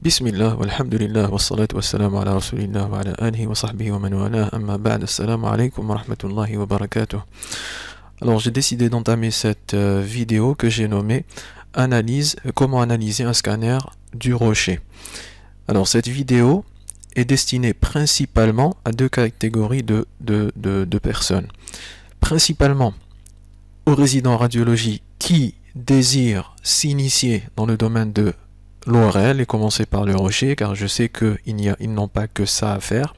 Bismillah, ala wa ala wa wa man wala, amma ba'd, alaikum wa wa barakatuh. Alors j'ai décidé d'entamer cette euh, vidéo que j'ai nommée Analyse, comment analyser un scanner du rocher. Alors cette vidéo est destinée principalement à deux catégories de, de, de personnes. Principalement aux résidents en radiologie qui désirent s'initier dans le domaine de l'ORL et commencer par le rocher, car je sais qu'ils n'ont pas que ça à faire.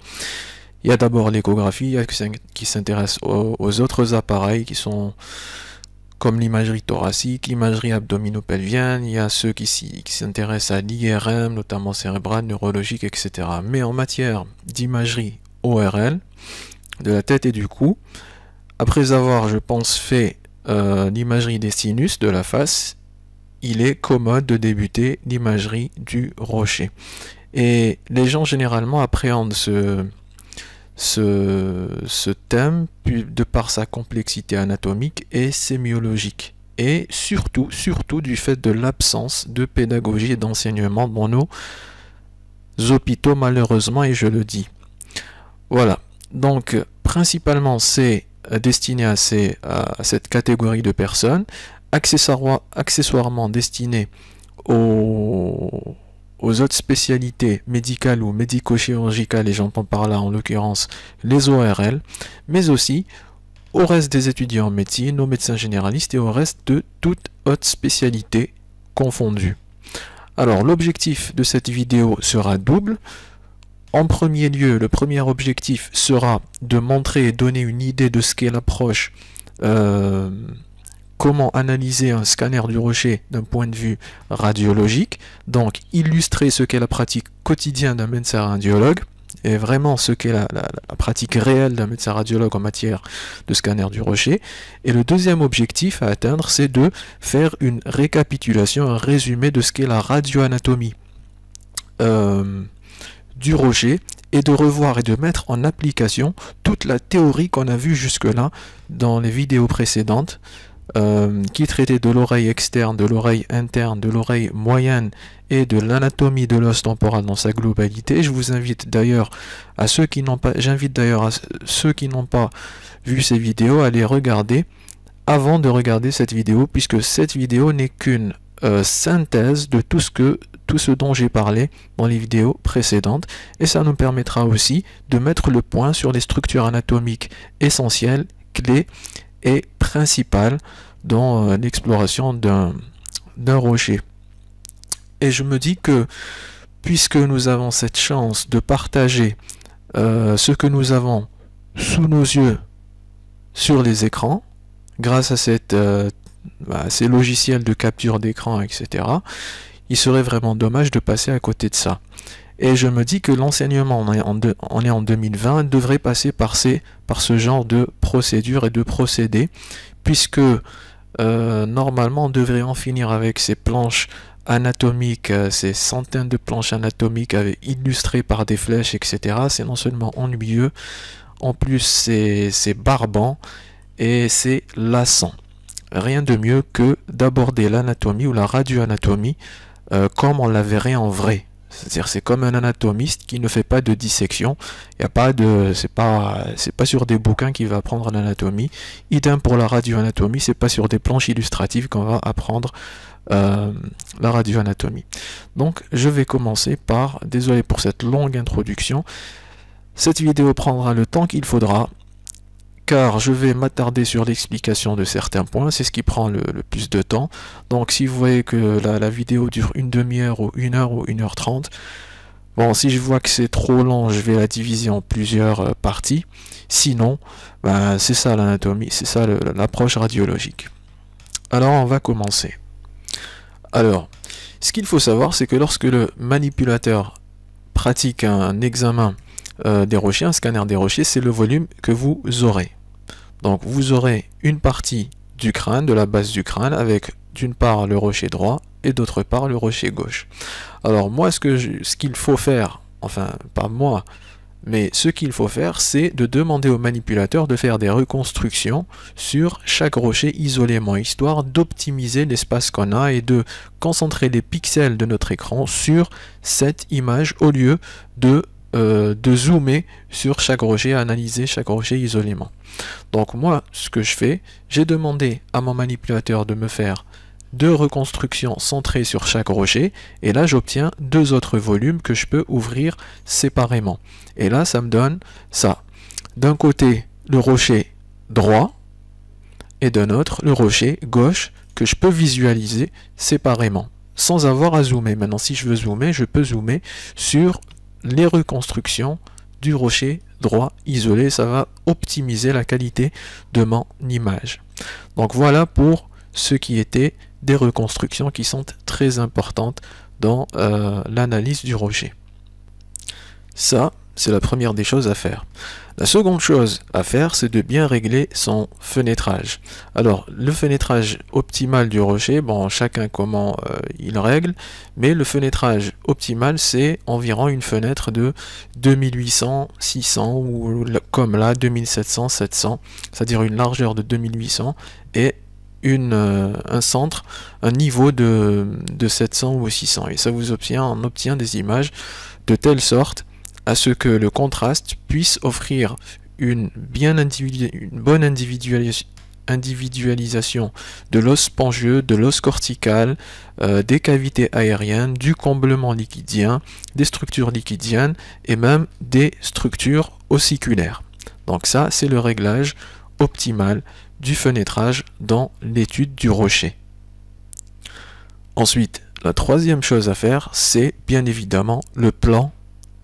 Il y a d'abord l'échographie qui s'intéresse aux, autres appareils qui sont comme l'imagerie thoracique, l'imagerie abdominopelvienne, il y a ceux qui s'intéressent à l'IRM, notamment cérébrale, neurologique, etc. Mais en matière d'imagerie ORL, de la tête et du cou, après avoir, je pense, fait euh, l'imagerie des sinus de la face, il est commode de débuter l'imagerie du rocher. Et les gens généralement appréhendent ce, thème de par sa complexité anatomique et sémiologique. Et surtout, surtout du fait de l'absence de pédagogie et d'enseignement dans nos hôpitaux, malheureusement, et je le dis. Voilà. Donc, principalement, c'est destiné à, à cette catégorie de personnes accessoirement destiné aux, autres spécialités médicales ou médico-chirurgicales, et j'entends par là en l'occurrence les ORL, mais aussi au reste des étudiants en médecine, aux médecins généralistes et au reste de toutes autres spécialités confondues. Alors l'objectif de cette vidéo sera double. En premier lieu, le premier objectif sera de montrer et donner une idée de ce qu'est l'approche euh, comment analyser un scanner du rocher d'un point de vue radiologique, donc illustrer ce qu'est la pratique quotidienne d'un médecin radiologue, et vraiment ce qu'est la, pratique réelle d'un médecin radiologue en matière de scanner du rocher. Et le deuxième objectif à atteindre, c'est de faire une récapitulation, un résumé de ce qu'est la radioanatomie euh, du rocher et de revoir et de mettre en application toute la théorie qu'on a vue jusque-là dans les vidéos précédentes euh, qui traitait de l'oreille externe, de l'oreille interne, de l'oreille moyenne et de l'anatomie de l'os temporal dans sa globalité. Je vous invite d'ailleurs à ceux qui n'ont pas, j'invite d'ailleurs à ceux qui n'ont pas vu ces vidéos à les regarder avant de regarder cette vidéo, puisque cette vidéo n'est qu'une euh, synthèse de tout ce que tout ce dont j'ai parlé dans les vidéos précédentes et ça nous permettra aussi de mettre le point sur les structures anatomiques essentielles, clés est principale dans euh, l'exploration d'un rocher. Et je me dis que puisque nous avons cette chance de partager euh, ce que nous avons sous nos yeux sur les écrans, grâce à, euh, ces logiciels de capture d'écran, etc., il serait vraiment dommage de passer à côté de ça. Et je me dis que l'enseignement, on, est en 2020, devrait passer par, ces, par ce genre de procédures et de procédés, puisque euh, normalement on devrait en finir avec ces planches anatomiques, euh, ces centaines de planches anatomiques illustrées par des flèches, etc. C'est non seulement ennuyeux, en plus c'est barbant et c'est lassant. Rien de mieux que d'aborder l'anatomie ou la radioanatomie euh, comme on la verrait en vrai. C'est-à-dire c'est comme un anatomiste qui ne fait pas de dissection. Il y a pas de c'est pas c'est pas sur des bouquins qu'il va apprendre l'anatomie. Idem pour la radioanatomie, c'est pas sur des planches illustratives qu'on va apprendre euh, la radioanatomie. Donc je vais commencer par désolé pour cette longue introduction. Cette vidéo prendra le temps qu'il faudra car je vais m'attarder sur l'explication de certains points, c'est ce qui prend le, plus de temps. Donc si vous voyez que la, vidéo dure une demi-heure ou une heure ou une heure trente, bon si je vois que c'est trop long, je vais la diviser en plusieurs euh, parties. Sinon, ben, c'est ça l'anatomie, c'est ça l'approche radiologique. Alors on va commencer. Alors, ce qu'il faut savoir, c'est que lorsque le manipulateur pratique un examen euh, des rochers, un scanner des rochers, c'est le volume que vous aurez. Donc vous aurez une partie du crâne, de la base du crâne, avec d'une part le rocher droit et d'autre part le rocher gauche. Alors moi, ce qu'il faut faire, enfin pas moi, Mais ce qu'il faut faire, c'est de demander au manipulateur de faire des reconstructions sur chaque rocher isolément, histoire d'optimiser l'espace qu'on a et de concentrer les pixels de notre écran sur cette image au lieu de, euh, de zoomer sur chaque rocher, analyser chaque rocher isolément. Donc moi, ce que je fais, j'ai demandé à mon manipulateur de me faire deux reconstructions centrées sur chaque rocher, et là j'obtiens deux autres volumes que je peux ouvrir séparément. Et là ça me donne ça. D'un côté le rocher droit, et d'un autre le rocher gauche que je peux visualiser séparément, sans avoir à zoomer. Maintenant si je veux zoomer, je peux zoomer sur les reconstructions du rocher droit isolé, ça va optimiser la qualité de mon image. Donc voilà pour ce qui était des reconstructions qui sont très importantes dans euh, l'analyse du rocher. Ça, c'est la première des choses à faire. La seconde chose à faire, c'est de bien régler son fenêtrage. Alors, le fenêtrage optimal du rocher, bon, chacun comment euh, il règle, mais le fenêtrage optimal, c'est environ une fenêtre de 2800, 600, ou comme là, 2700, 700, c'est-à-dire une largeur de 2800 et une, euh, un centre, un niveau de, de 700 ou 600. Et ça vous obtient, on obtient des images de telle sorte à ce que le contraste puisse offrir une, bonne individualisation de l'os spongieux, de l'os cortical, euh, des cavités aériennes, du comblement liquidien, des structures liquidiennes et même des structures ossiculaires. Donc ça, c'est le réglage optimal du fenêtrage dans l'étude du rocher. Ensuite, la troisième chose à faire, c'est bien évidemment le plan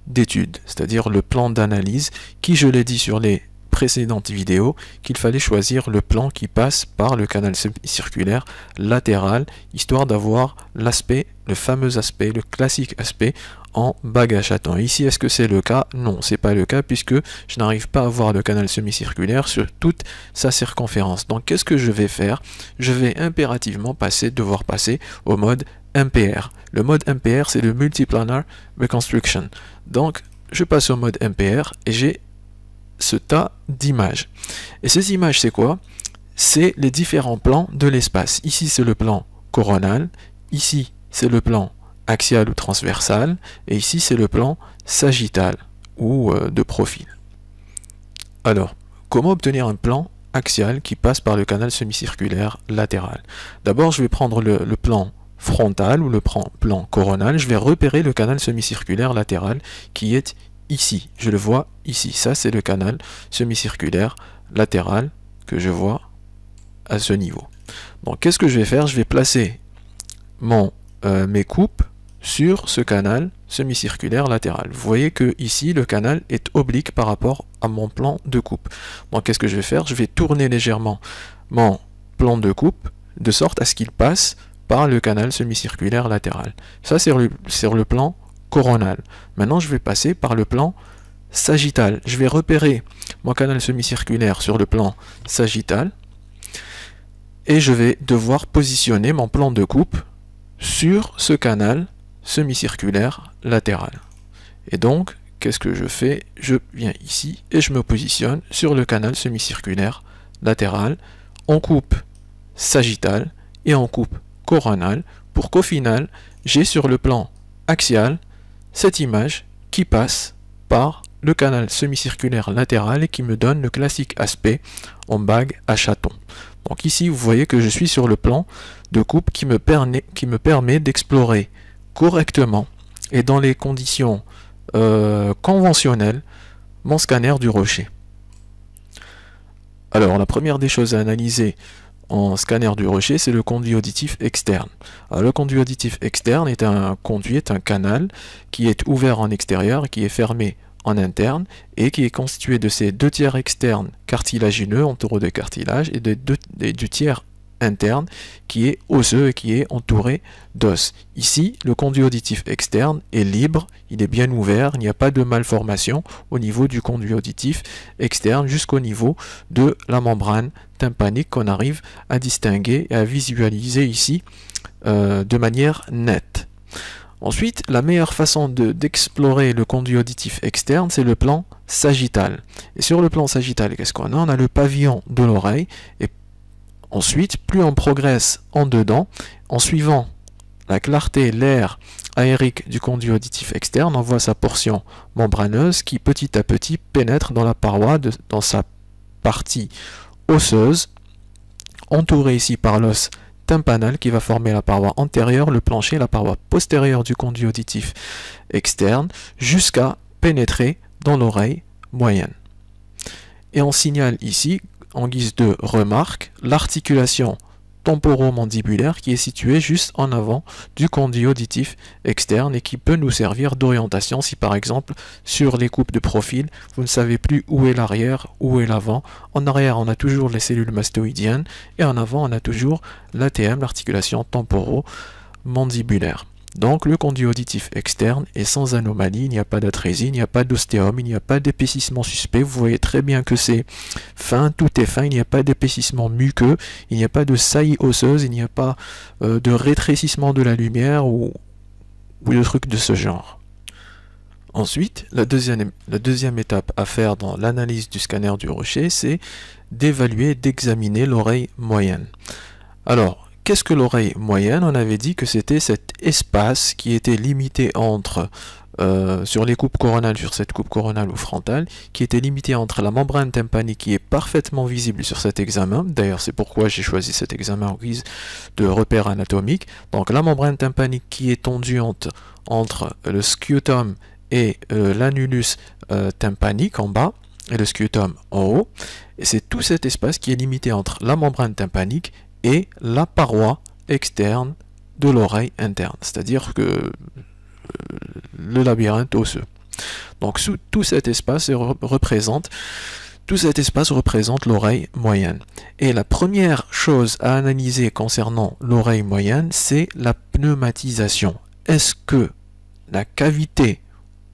d'étude, c'est-à-dire le plan d'analyse qui, je l'ai dit sur les précédentes vidéos, qu'il fallait choisir le plan qui passe par le canal circulaire latéral, histoire d'avoir l'aspect, le fameux aspect, le classique aspect en bagage à temps. Ici, est-ce que c'est le cas? Non, c'est pas le cas puisque je n'arrive pas à voir le canal semi-circulaire sur toute sa circonférence. Donc, qu'est-ce que je vais faire? Je vais impérativement passer, devoir passer au mode MPR. Le mode MPR, c'est le Multiplanar Reconstruction. Donc, je passe au mode MPR et j'ai ce tas d'images. Et ces images, c'est quoi? C'est les différents plans de l'espace. Ici, c'est le plan coronal. Ici, c'est le plan axial ou transversal, et ici c'est le plan sagittal ou euh, de profil. Alors, comment obtenir un plan axial qui passe par le canal semi-circulaire latéral? D'abord, je vais prendre le, plan frontal ou le plan coronal, je vais repérer le canal semi-circulaire latéral qui est ici. Je le vois ici. Ça, c'est le canal semi-circulaire latéral que je vois à ce niveau. Donc, qu'est-ce que je vais faire? Je vais placer mon, euh, mes coupes sur ce canal semi-circulaire latéral. Vous voyez que ici le canal est oblique par rapport à mon plan de coupe. Donc qu'est-ce que je vais faire? Je vais tourner légèrement mon plan de coupe de sorte à ce qu'il passe par le canal semi-circulaire latéral. Ça c'est sur le plan coronal. Maintenant je vais passer par le plan sagittal. Je vais repérer mon canal semi-circulaire sur le plan sagittal et je vais devoir positionner mon plan de coupe sur ce canal semi-circulaire latéral. Et donc, qu'est-ce que je fais? Je viens ici et je me positionne sur le canal semi-circulaire latéral en coupe sagittale et en coupe pour qu'au final, j'ai sur le plan axial cette image qui passe par le canal semi-circulaire latéral et qui me donne le classique aspect en bague à chaton. Donc ici, vous voyez que je suis sur le plan de coupe qui me permet, qui me permet d'explorer correctement et dans les conditions euh, conventionnelles mon scanner du rocher. Alors la première des choses à analyser en scanner du rocher, c'est le conduit auditif externe. le conduit auditif externe est un conduit, est un canal qui est ouvert en extérieur, qui est fermé en interne et qui est constitué de ces deux tiers externes cartilagineux entourés de cartilage et de deux, du tiers interne qui est osseux et qui est entouré d'os. Ici, le conduit auditif externe est libre, il est bien ouvert, il n'y a pas de malformation au niveau du conduit auditif externe jusqu'au niveau de la membrane tympanique qu'on arrive à distinguer et à visualiser ici euh, de manière nette. Ensuite, la meilleure façon d'explorer le conduit auditif externe, c'est le plan sagittal. Et sur le plan sagittal, qu'est-ce qu'on a? On a le pavillon de l'oreille. Et ensuite, plus on progresse en dedans, en suivant la clarté, l'air aérique du conduit auditif externe, on voit sa portion membraneuse qui petit à petit pénètre dans la paroi, dans sa partie osseuse, entourée ici par l'os tympanal qui va former la paroi antérieure, le plancher, la paroi postérieure du conduit auditif externe, jusqu'à pénétrer dans l'oreille moyenne. Et on signale ici, en guise de remarque, l'articulation temporomandibulaire qui est situé juste en avant du conduit auditif externe et qui peut nous servir d'orientation si par exemple sur les coupes de profil vous ne savez plus où est l'arrière, où est l'avant. En arrière on a toujours les cellules mastoïdiennes et en avant on a toujours l'ATM, l'articulation temporomandibulaire. Donc le conduit auditif externe est sans anomalie, il n'y a pas d'atrésie, il n'y a pas d'ostéome, il n'y a pas d'épaississement suspect. Vous voyez très bien que c'est fin, tout est fin, il n'y a pas d'épaississement muqueux, il n'y a pas de saillie osseuse, il n'y a pas euh, de rétrécissement de la lumière ou, de trucs de ce genre. Ensuite, la deuxième, la deuxième étape à faire dans l'analyse du scanner du rocher, c'est d'évaluer, d'examiner l'oreille moyenne. Alors, Qu'est-ce que l'oreille moyenne On avait dit que c'était cet espace qui était limité entre, euh, sur les coupes coronales, sur cette coupe coronale ou frontale, qui était limité entre la membrane tympanique qui est parfaitement visible sur cet examen. D'ailleurs, c'est pourquoi j'ai choisi cet examen en guise de repère anatomique. Donc la membrane tympanique qui est tendue entre, le scutum et euh, l'annulus euh, tympanique en bas et le scutum en haut. Et c'est tout cet espace qui est limité entre la membrane tympanique et la paroi externe de l'oreille interne, c'est-à-dire que euh, le labyrinthe osseux. Donc tout cet espace représente tout cet espace représente l'oreille moyenne. Et la première chose à analyser concernant l'oreille moyenne, c'est la pneumatisation. Est-ce que la cavité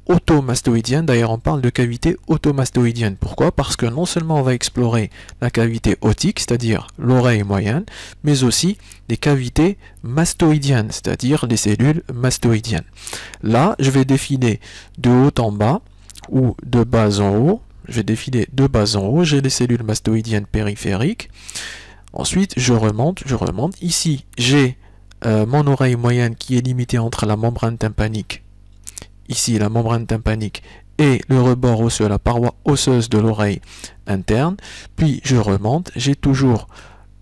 automastoïdienne. D'ailleurs, on parle de cavité automastoïdienne. Pourquoi? Parce que non seulement on va explorer la cavité otique, c'est-à-dire l'oreille moyenne, mais aussi les cavités mastoïdiennes, c'est-à-dire les cellules mastoïdiennes. Là, je vais défiler de haut en bas ou de bas en haut. Je vais défiler de bas en haut. J'ai les cellules mastoïdiennes périphériques. Ensuite, je remonte, je remonte. Ici, j'ai euh, mon oreille moyenne qui est limitée entre la membrane tympanique ici la membrane tympanique et le rebord osseux, la paroi osseuse de l'oreille interne. Puis je remonte, j'ai toujours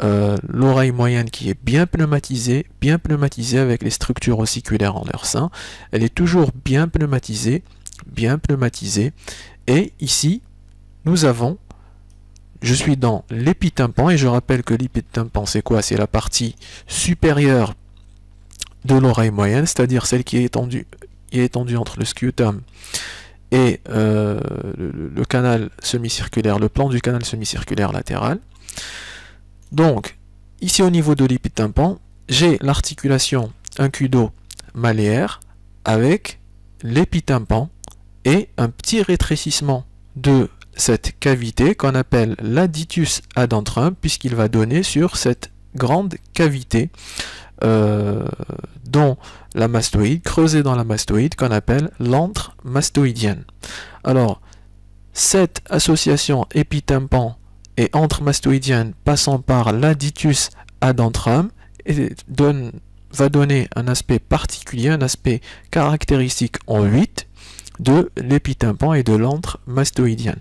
euh, l'oreille moyenne qui est bien pneumatisée, bien pneumatisée avec les structures ossiculaires en leur sein. Elle est toujours bien pneumatisée, bien pneumatisée. Et ici, nous avons, je suis dans l'épitympan, et je rappelle que l'épitympan c'est quoi? C'est la partie supérieure de l'oreille moyenne, c'est-à-dire celle qui est étendue est étendu entre le scutum et euh, le, canal semi-circulaire, le plan du canal semi-circulaire latéral. Donc, ici au niveau de l'épitympan, j'ai l'articulation incudo-maléaire avec l'épitympan et un petit rétrécissement de cette cavité qu'on appelle l'aditus adentrum puisqu'il va donner sur cette grande cavité euh, dont la mastoïde, creusée dans la mastoïde, qu'on appelle l'antre mastoïdienne. Alors, cette association épitympan et entre mastoïdienne passant par l'aditus adentrum donne, va donner un aspect particulier, un aspect caractéristique en 8 de l'épitympan et de l'antre mastoïdienne.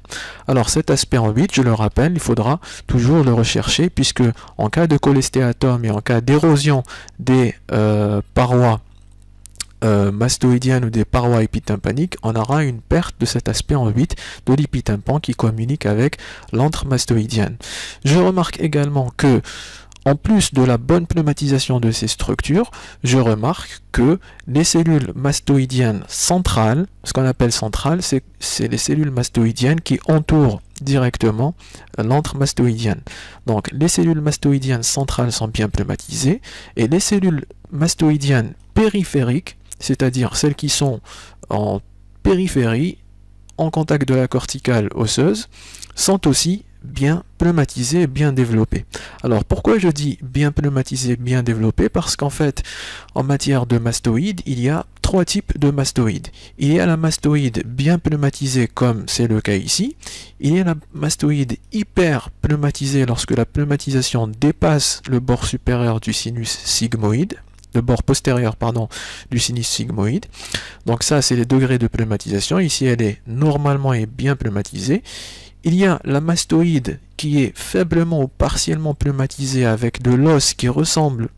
Alors cet aspect en 8, je le rappelle, il faudra toujours le rechercher puisque en cas de cholestéatome et en cas d'érosion des euh, parois euh, mastoïdiennes ou des parois épitympaniques, on aura une perte de cet aspect en 8 de l'épitympan qui communique avec l'antre mastoïdienne. Je remarque également que en plus de la bonne pneumatisation de ces structures, je remarque que les cellules mastoïdiennes centrales, ce qu'on appelle centrales, c'est les cellules mastoïdiennes qui entourent directement l'antre mastoïdienne. Donc les cellules mastoïdiennes centrales sont bien pneumatisées et les cellules mastoïdiennes périphériques, c'est-à-dire celles qui sont en périphérie, en contact de la corticale osseuse, sont aussi bien pneumatisé, bien développé. Alors pourquoi je dis bien pneumatisé, bien développé Parce qu'en fait, en matière de mastoïde, il y a trois types de mastoïdes. Il y a la mastoïde bien pneumatisée comme c'est le cas ici. Il y a la mastoïde hyper pneumatisée lorsque la pneumatisation dépasse le bord supérieur du sinus sigmoïde le bord postérieur pardon, du sinus sigmoïde. Donc ça, c'est les degrés de pneumatisation. Ici, elle est normalement et bien pneumatisée. Il y a la mastoïde qui est faiblement ou partiellement pneumatisée avec de l'os qui ressemble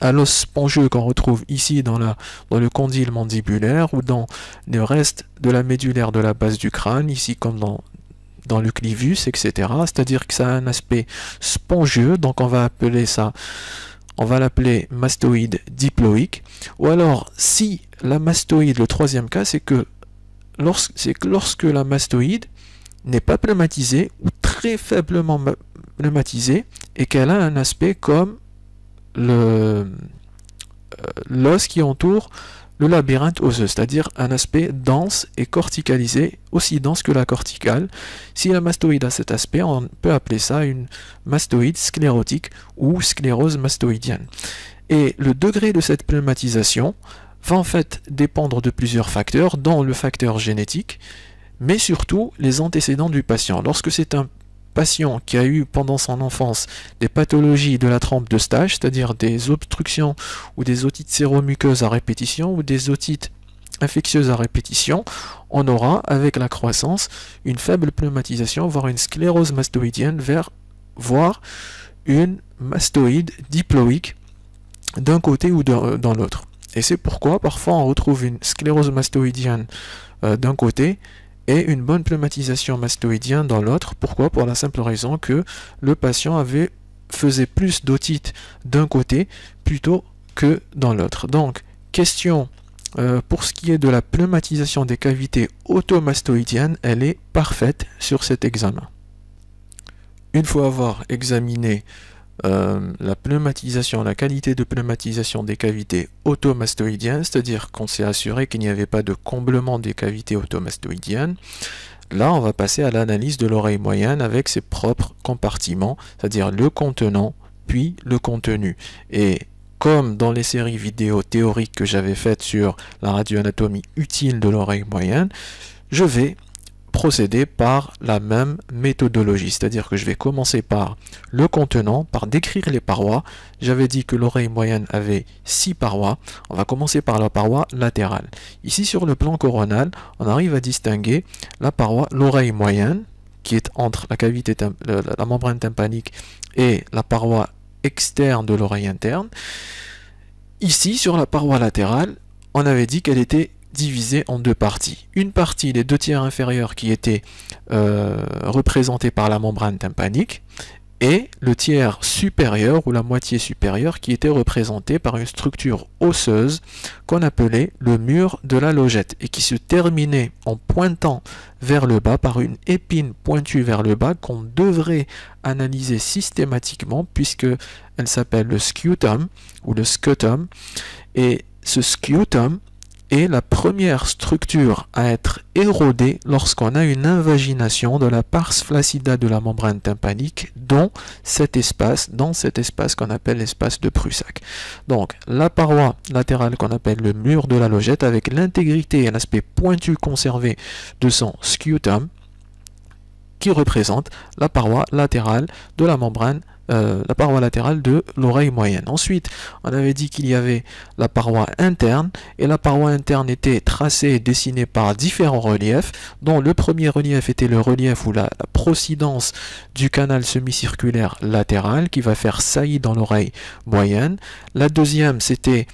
à l'os spongieux qu'on retrouve ici dans, le condyle mandibulaire ou dans le reste de la médulaire de la base du crâne, ici comme dans, le clivus, etc. C'est-à-dire que ça a un aspect spongieux, donc on va appeler ça, on va l'appeler mastoïde diploïque. Ou alors, si la mastoïde, le troisième cas, c'est que lorsque, lorsque la mastoïde n'est pas pneumatisée ou très faiblement pneumatisée et qu'elle a un aspect comme euh, l'os qui entoure le labyrinthe osseux, c'est-à-dire un aspect dense et corticalisé, aussi dense que la corticale. Si la mastoïde a cet aspect, on peut appeler ça une mastoïde sclérotique ou sclérose mastoïdienne. Et le degré de cette pneumatisation va en fait dépendre de plusieurs facteurs, dont le facteur génétique, mais surtout les antécédents du patient. Lorsque c'est un patient qui a eu pendant son enfance des pathologies de la trempe de stage, c'est-à-dire des obstructions ou des otites séromuqueuses à répétition ou des otites infectieuses à répétition, on aura avec la croissance une faible pneumatisation, voire une sclérose mastoïdienne, vers, voire une mastoïde diploïque d'un côté ou dans l'autre. Et c'est pourquoi parfois on retrouve une sclérose mastoïdienne euh, d'un côté et une bonne pneumatisation mastoïdienne dans l'autre. Pourquoi? Pour la simple raison que le patient avait faisait plus d'otite d'un côté plutôt que dans l'autre. Donc, question euh, pour ce qui est de la pneumatisation des cavités automastoïdiennes, elle est parfaite sur cet examen. Une fois avoir examiné euh, la pneumatisation, la qualité de pneumatisation des cavités automastoïdiennes, c'est-à-dire qu'on s'est assuré qu'il n'y avait pas de comblement des cavités automastoïdiennes. Là, on va passer à l'analyse de l'oreille moyenne avec ses propres compartiments, c'est-à-dire le contenant puis le contenu. Et comme dans les séries vidéo théoriques que j'avais faites sur la radioanatomie utile de l'oreille moyenne, je vais procéder par la même méthodologie, c'est-à-dire que je vais commencer par le contenant, par décrire les parois. J'avais dit que l'oreille moyenne avait six parois. On va commencer par la paroi latérale. Ici sur le plan coronal, on arrive à distinguer la paroi, l'oreille moyenne, qui est entre la cavité, la membrane tympanique et la paroi externe de l'oreille interne. Ici, sur la paroi latérale, on avait dit qu'elle était divisé en deux parties. Une partie, les deux tiers inférieurs qui étaient euh, représentés par la membrane tympanique, et le tiers supérieur ou la moitié supérieure qui était représenté par une structure osseuse qu'on appelait le mur de la logette et qui se terminait en pointant vers le bas par une épine pointue vers le bas qu'on devrait analyser systématiquement puisque elle s'appelle le scutum ou le scutum et ce scutum est la première structure à être érodée lorsqu'on a une invagination de la pars flaccida de la membrane tympanique dans cet espace, dans cet espace qu'on appelle l'espace de Prussac. Donc la paroi latérale qu'on appelle le mur de la logette avec l'intégrité et l'aspect pointu conservé de son scutum qui représente la paroi latérale de la membrane euh, la paroi latérale de l'oreille moyenne. Ensuite, on avait dit qu'il y avait la paroi interne, et la paroi interne était tracée et dessinée par différents reliefs, dont le premier relief était le relief ou la, la procidence du canal semi-circulaire latéral, qui va faire saillie dans l'oreille moyenne. La deuxième, c'était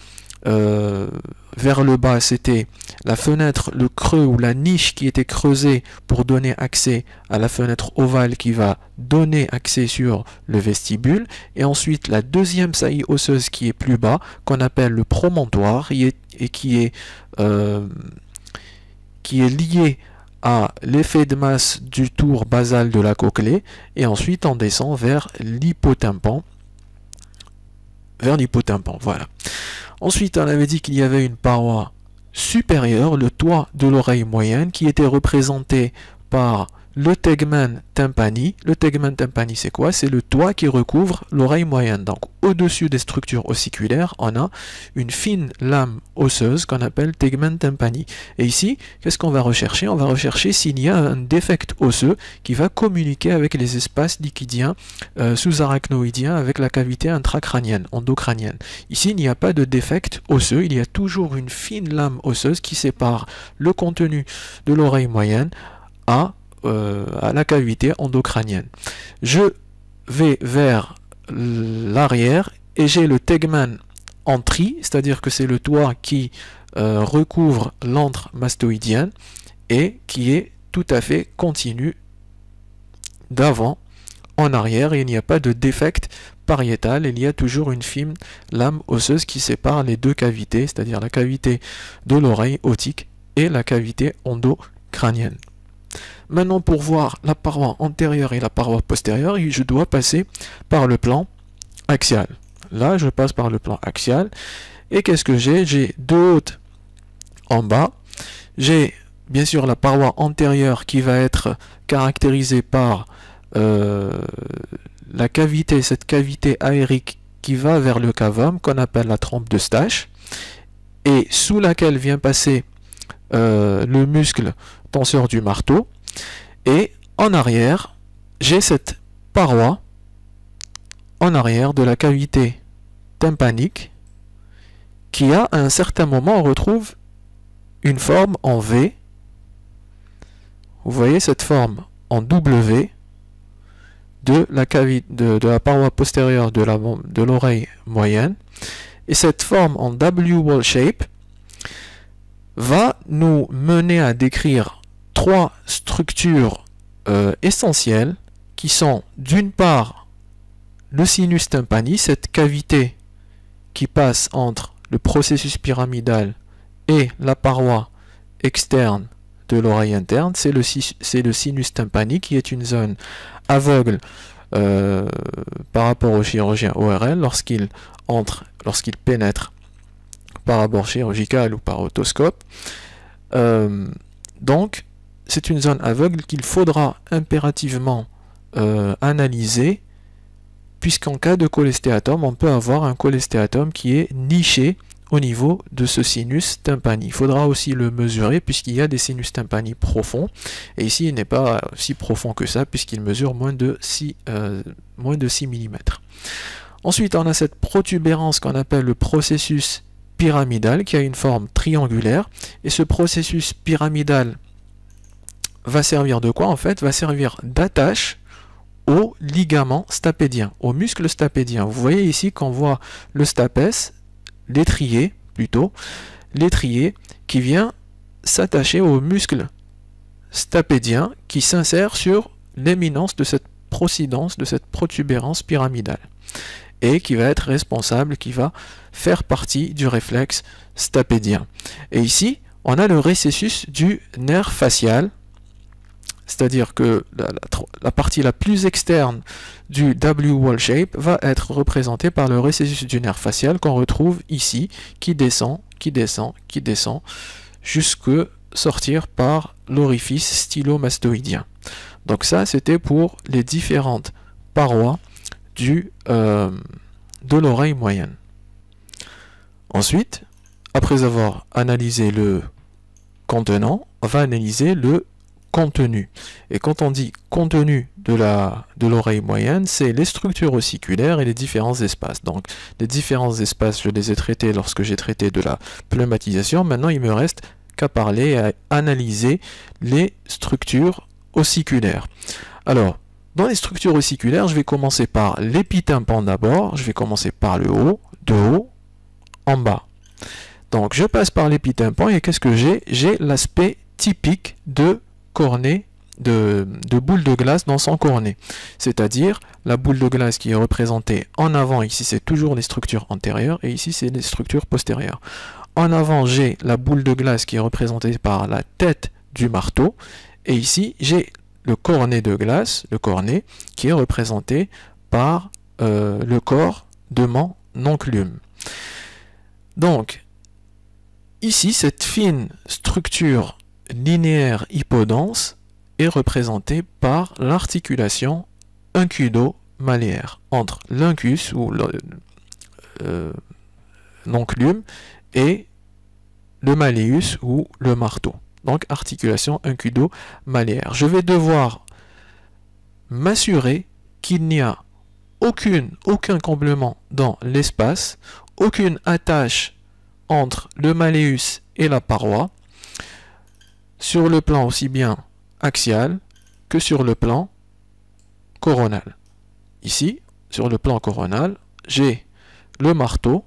euh, vers le bas, c'était la fenêtre, le creux ou la niche qui était creusée pour donner accès à la fenêtre ovale qui va donner accès sur le vestibule. Et ensuite, la deuxième saillie osseuse qui est plus bas, qu'on appelle le promontoire, et qui est, euh, est lié à l'effet de masse du tour basal de la cochlée. Et ensuite, on descend vers l'hypotympan. Vers l'hypotympan, voilà. Ensuite, on avait dit qu'il y avait une paroi supérieure, le toit de l'oreille moyenne, qui était représenté par le tegmen tympani. Le tegmen tympani, c'est quoi? C'est le toit qui recouvre l'oreille moyenne. Donc, au-dessus des structures ossiculaires, on a une fine lame osseuse qu'on appelle tegmen tympani. Et ici, qu'est-ce qu'on va rechercher? On va rechercher s'il y a un défect osseux qui va communiquer avec les espaces liquidiens euh, sous-arachnoïdiens avec la cavité intracrânienne, endocrânienne. Ici, il n'y a pas de défect osseux, il y a toujours une fine lame osseuse qui sépare le contenu de l'oreille moyenne à euh, à la cavité endocrânienne. Je vais vers l'arrière et j'ai le tegmen en tri, c'est-à-dire que c'est le toit qui euh, recouvre l'antre mastoïdien et qui est tout à fait continu d'avant en arrière. il n'y a pas de défect pariétal, il y a toujours une fine lame osseuse qui sépare les deux cavités, c'est-à-dire la cavité de l'oreille otique et la cavité endocrânienne. Maintenant, pour voir la paroi antérieure et la paroi postérieure, je dois passer par le plan axial. Là, je passe par le plan axial. Et qu'est-ce que j'ai? J'ai deux hautes en bas. J'ai bien sûr la paroi antérieure qui va être caractérisée par euh, la cavité, cette cavité aérique qui va vers le cavum, qu'on appelle la trompe de Stache, et sous laquelle vient passer euh, le muscle tenseur du marteau. Et en arrière, j'ai cette paroi en arrière de la cavité tympanique qui à un certain moment retrouve une forme en V. Vous voyez cette forme en W de la, de, la paroi postérieure de l'oreille moyenne. Et cette forme en W wall shape va nous mener à décrire trois structures euh, essentielles qui sont d'une part le sinus tympani, cette cavité qui passe entre le processus pyramidal et la paroi externe de l'oreille interne, c'est le, le, sinus tympani qui est une zone aveugle euh, par rapport au chirurgien ORL lorsqu'il entre, lorsqu'il pénètre par abord chirurgical ou par otoscope. Euh, donc, c'est une zone aveugle qu'il faudra impérativement euh, analyser, puisqu'en cas de cholestéatome, on peut avoir un cholestéatome qui est niché au niveau de ce sinus tympani. Il faudra aussi le mesurer puisqu'il y a des sinus tympani profonds. Et ici, il n'est pas si profond que ça puisqu'il mesure moins de 6, euh, moins de 6 mm. Ensuite, on a cette protubérance qu'on appelle le processus pyramidal qui a une forme triangulaire. Et ce processus pyramidal va servir de quoi en fait Va servir d'attache au ligament stapédien, au muscle stapédien. Vous voyez ici qu'on voit le stapès, l'étrier plutôt, l'étrier qui vient s'attacher au muscle stapédien qui s'insère sur l'éminence de cette procidence, de cette protubérance pyramidale et qui va être responsable, qui va faire partie du réflexe stapédien. Et ici, on a le récessus du nerf facial c'est-à-dire que la, partie la plus externe du W-wall shape va être représentée par le récessus du nerf facial qu'on retrouve ici, qui descend, qui descend, qui descend, jusque sortir par l'orifice stylomastoïdien. Donc ça, c'était pour les différentes parois du, euh, de l'oreille moyenne. Ensuite, après avoir analysé le contenant, on va analyser le contenu. Et quand on dit contenu de de l'oreille moyenne, c'est les structures ossiculaires et les différents espaces. Donc les différents espaces, je les ai traités lorsque j'ai traité de la pneumatisation. Maintenant, il me reste qu'à parler et à analyser les structures ossiculaires. Alors, dans les structures ossiculaires, je vais commencer par l'épitympan d'abord. Je vais commencer par le haut, de haut en bas. Donc je passe par l'épitympan et qu'est-ce que j'ai? J'ai l'aspect typique de cornée de, boule de glace dans son cornet. C'est-à-dire la boule de glace qui est représentée en avant, ici c'est toujours les structures antérieures, et ici c'est les structures postérieures. En avant, j'ai la boule de glace qui est représentée par la tête du marteau, et ici j'ai le cornet de glace, le cornet, qui est représenté par euh, le corps de mon onclume. Donc, ici, cette fine structure linéaire hypodense est représenté par l'articulation uncudo-maléaire entre l'incus ou l'enclume et le malleus ou le marteau. Donc articulation uncudo-maléaire. Je vais devoir m'assurer qu'il n'y a aucune, aucun comblement dans l'espace, aucune attache entre le malleus et la paroi, sur le plan aussi bien axial que sur le plan coronal. Ici, sur le plan coronal, j'ai le marteau,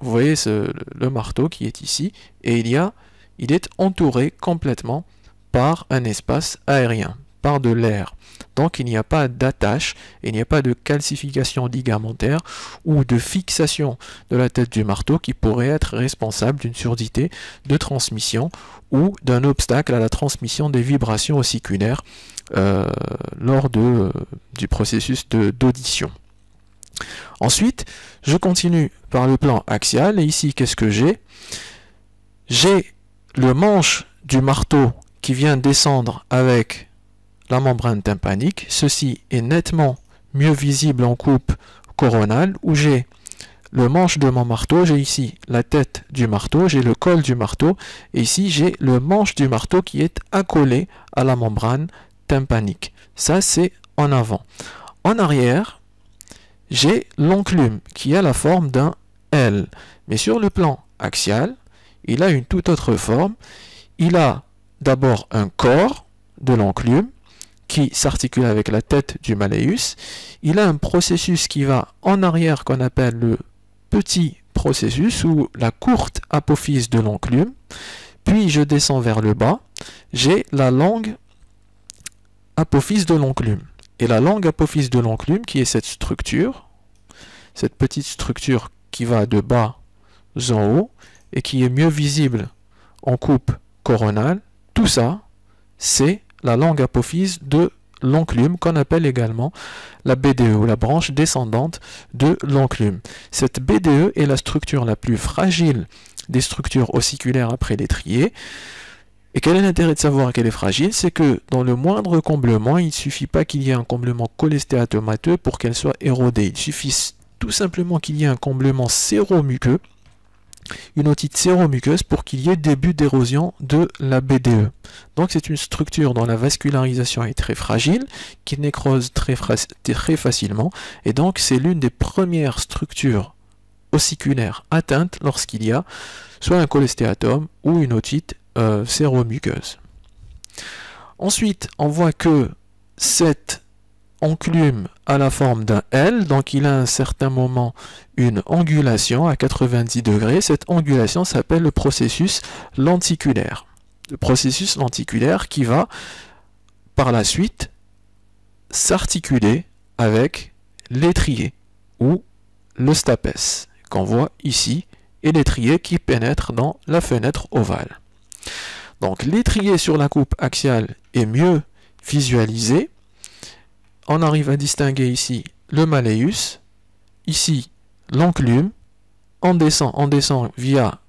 vous voyez le marteau qui est ici, et il, y a, il est entouré complètement par un espace aérien, par de l'air. Donc il n'y a pas d'attache, il n'y a pas de calcification ligamentaire ou de fixation de la tête du marteau qui pourrait être responsable d'une surdité de transmission ou d'un obstacle à la transmission des vibrations ossiculaires euh, lors euh, du processus d'audition. Ensuite, je continue par le plan axial et ici qu'est-ce que j'ai? J'ai le manche du marteau qui vient descendre avec la membrane tympanique. Ceci est nettement mieux visible en coupe coronale où j'ai le manche de mon marteau, j'ai ici la tête du marteau, j'ai le col du marteau et ici j'ai le manche du marteau qui est accolé à la membrane tympanique. Ça c'est en avant. En arrière, j'ai l'enclume qui a la forme d'un L. Mais sur le plan axial, il a une toute autre forme. Il a d'abord un corps de l'enclume qui s'articule avec la tête du malleus. Il a un processus qui va en arrière qu'on appelle le petit processus ou la courte apophyse de l'enclume. Puis je descends vers le bas. J'ai la longue apophyse de l'enclume. Et la longue apophyse de l'enclume, qui est cette structure, cette petite structure qui va de bas en haut et qui est mieux visible en coupe coronale, tout ça, c'est la longue apophyse de l'enclume qu'on appelle également la BDE ou la branche descendante de l'enclume. Cette BDE est la structure la plus fragile des structures ossiculaires après l'étrier. Et quel est l'intérêt de savoir qu'elle est fragile? C'est que dans le moindre comblement, il ne suffit pas qu'il y ait un comblement cholestéatomateux pour qu'elle soit érodée. Il suffit tout simplement qu'il y ait un comblement séromuqueux une otite séromuqueuse pour qu'il y ait début d'érosion de la BDE. Donc c'est une structure dont la vascularisation est très fragile, qui nécrose très, facilement, et donc c'est l'une des premières structures ossiculaires atteintes lorsqu'il y a soit un cholestéatome ou une otite euh, séromuqueuse. Ensuite, on voit que cette enclume à la forme d'un L, donc il a à un certain moment une angulation à 90 degrés. Cette angulation s'appelle le processus lenticulaire. Le processus lenticulaire qui va par la suite s'articuler avec l'étrier ou le stapes qu'on voit ici et l'étrier qui pénètre dans la fenêtre ovale. Donc l'étrier sur la coupe axiale est mieux visualisé on arrive à distinguer ici le malleus, ici l'enclume, on descend, on descend via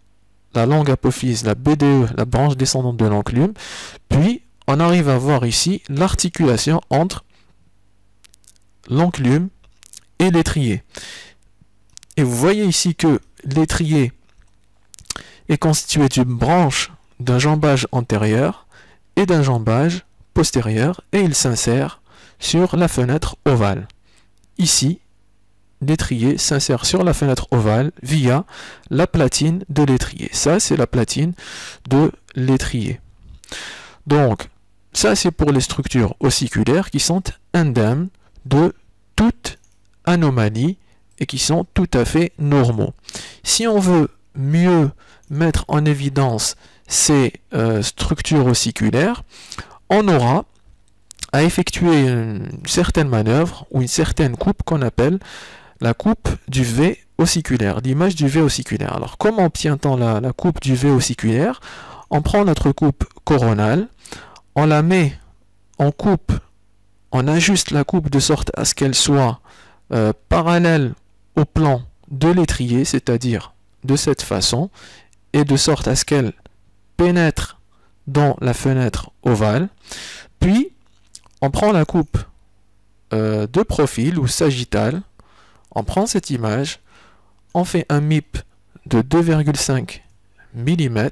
la longue apophyse, la BDE, la branche descendante de l'enclume, puis on arrive à voir ici l'articulation entre l'enclume et l'étrier. Et vous voyez ici que l'étrier est constitué d'une branche d'un jambage antérieur et d'un jambage postérieur, et il s'insère sur la fenêtre ovale. Ici, l'étrier s'insère sur la fenêtre ovale via la platine de l'étrier. Ça, c'est la platine de l'étrier. Donc, ça, c'est pour les structures ossiculaires qui sont indemnes de toute anomalie et qui sont tout à fait normaux. Si on veut mieux mettre en évidence ces euh, structures ossiculaires, on aura effectuer une certaine manœuvre ou une certaine coupe qu'on appelle la coupe du V ossiculaire, l'image du V ossiculaire. Alors comment obtient-on la, coupe du V ossiculaire On prend notre coupe coronale, on la met en coupe, on ajuste la coupe de sorte à ce qu'elle soit euh, parallèle au plan de l'étrier, c'est-à-dire de cette façon, et de sorte à ce qu'elle pénètre dans la fenêtre ovale. Puis, on prend la coupe euh, de profil ou sagittale, on prend cette image, on fait un MIP de 2,5 mm